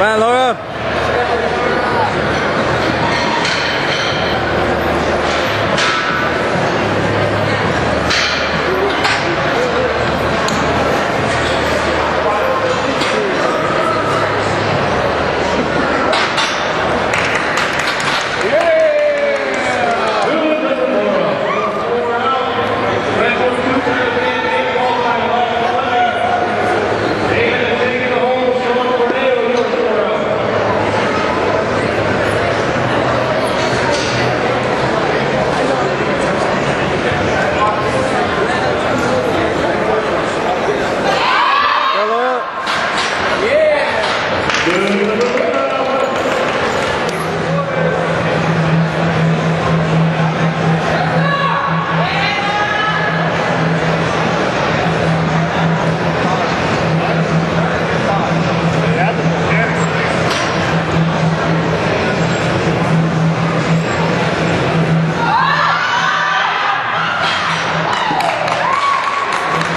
喂老人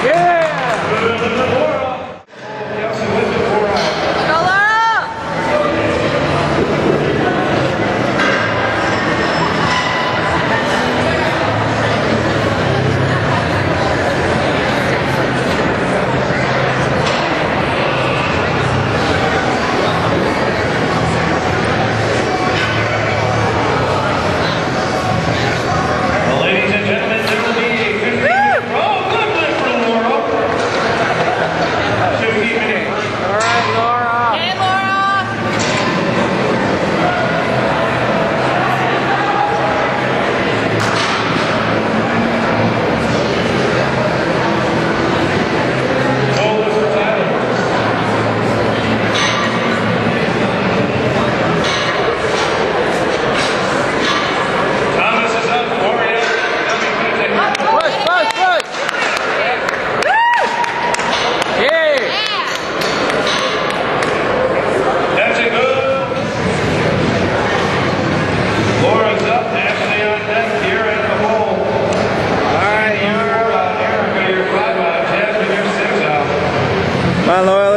Yeah!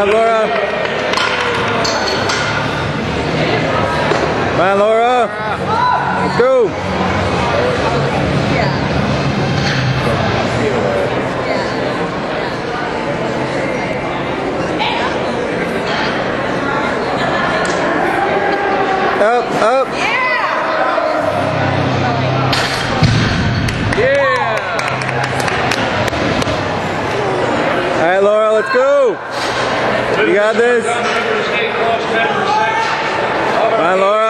Right, Lora. Right, Lora. Let's go. Up, up. Yeah. Yeah. All right, Lora, let's go. You got this. Bye, Lora.